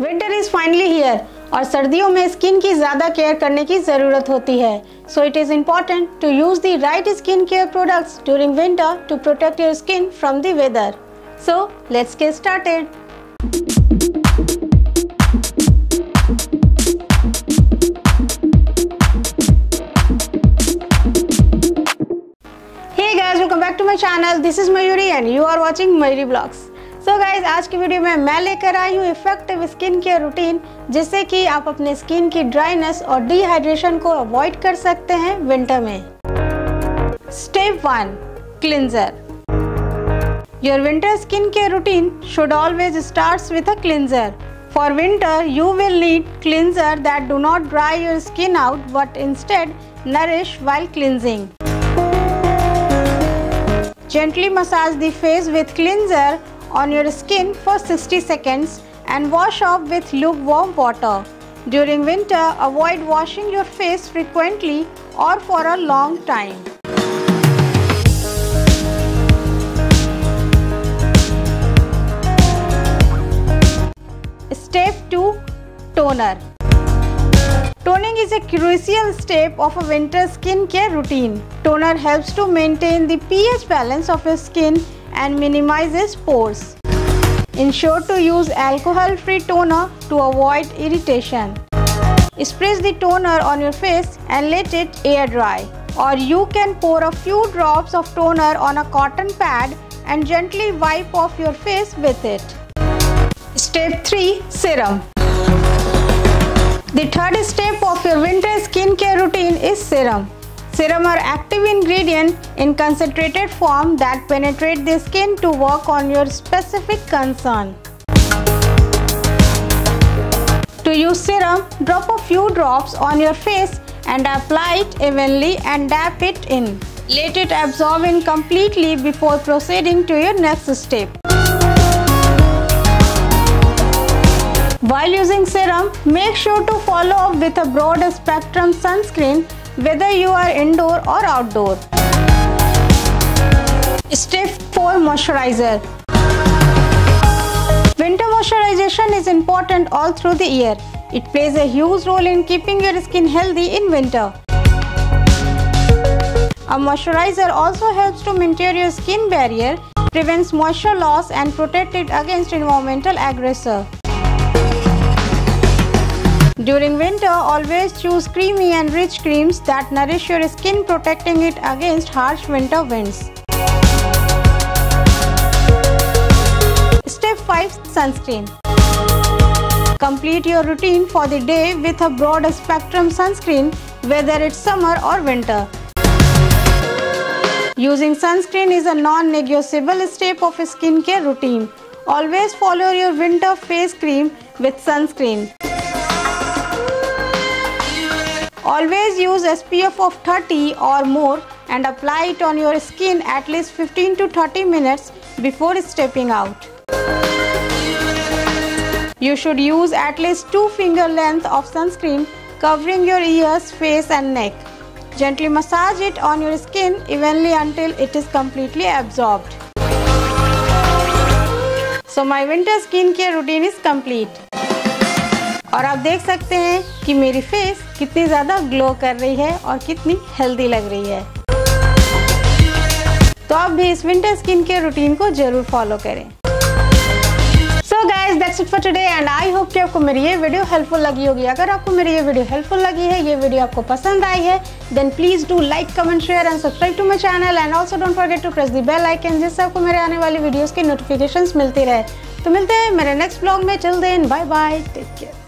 Winter is finally here और सर्दियों में स्किन की ज़्यादा केयर करने की ज़रूरत होती है so it is important to use the right skin care products during winter to protect your skin from the weather so let's get started Hey guys, welcome back to my channel. This is Mayuri and you are watching Mayuri Vlogs. So so guys आज की video में मैं लेकर आई हूँ effective skin care routine जिससे कि आप अपने स्किन की ड्राइनेस और डिहाइड्रेशन को अवॉइड कर सकते हैं विंटर में। Step one cleanser your winter skin care routine should always start with a cleanser for winter you will need cleanser that do not dry your skin out but instead nourish while cleansing Gently massage the face with cleanser on your skin for 60 seconds and wash off with lukewarm water. During winter, avoid washing your face frequently or for a long time. Step 2 Toner Toning is a crucial step of a winter skin care routine. Toner helps to maintain the pH balance of your skin and minimizes pores. Ensure to use alcohol-free toner to avoid irritation. Spread the toner on your face and let it air dry. Or you can pour a few drops of toner on a cotton pad and gently wipe off your face with it. Step 3 Serum the third step of your winter skincare routine is serum. Serum are active ingredient in concentrated form that penetrate the skin to work on your specific concern. To use serum, drop a few drops on your face and apply it evenly and dab it in. Let it absorb in completely before proceeding to your next step. While using serum, make sure to follow up with a broad spectrum sunscreen whether you are indoor or outdoor. Step 4 Moisturizer Winter moisturization is important all through the year. It plays a huge role in keeping your skin healthy in winter. A moisturizer also helps to maintain your skin barrier, prevents moisture loss and protect it against environmental aggressor. During winter, always choose creamy and rich creams that nourish your skin protecting it against harsh winter winds. Step 5 Sunscreen Complete your routine for the day with a broad spectrum sunscreen whether it's summer or winter. Using sunscreen is a non-negotiable step of a skincare routine. Always follow your winter face cream with sunscreen. Always use SPF of 30 or more and apply it on your skin at least 15 to 30 minutes before stepping out. You should use at least 2 finger length of sunscreen covering your ears, face and neck. Gently massage it on your skin evenly until it is completely absorbed. So my winter skincare routine is complete. और आप देख सकते हैं कि मेरी face कितनी ज़्यादा glow कर रही है और कितनी हेल्दी लग रही है। तो आप भी इस विंटर स्किन के रूटीन को ज़रूर फॉलो करें। So guys that's it for today and I hope कि आपको मेरी ये वीडियो हेल्पफुल लगी होगी। अगर आपको मेरी ये वीडियो हेल्पफुल लगी है, ये वीडियो आपको पसंद आई है then please do like comment share and subscribe to my channel and also don't forget to press the bell icon जिससे आपको मेरे आने वाली वीडियोस की नोटिफिकेशंस मिलती रहे। तो मिलते हैं मेरे नेक्स्ट ब्लॉग में। चल then bye bye take care